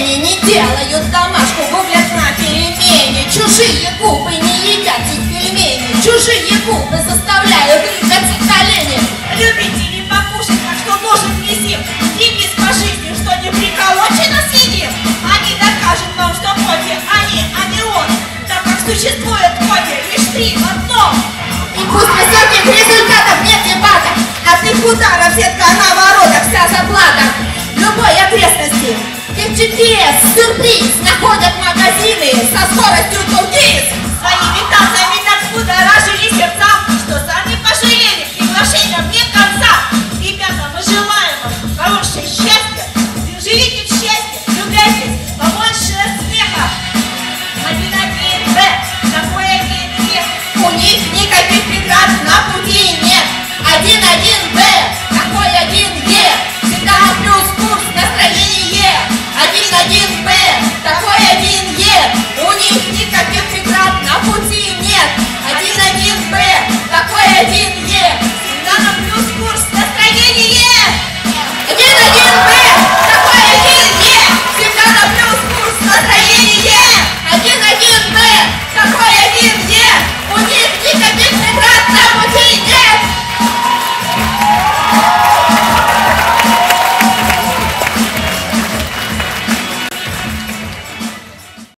не делают домашку, гуглят на перемене. Чужие губы не едят их пельмени, чужие губы заставляют двигаться колени. Любите не покушать, так что ножик висим. Девиз по жизни, что не приколочено съедим. Они докажут вам, что кофе они, а не он. Так как существует кофе лишь три в одном. И пусть высоких результатов нет дебатов, от их ударов сетка GPS сюрприз находят магазины со скоростью тургиз. Своими тазами так будоражили сердца, что сами пожалели, приглашением не конца. Ребята, мы желаем вам хорошей счастья.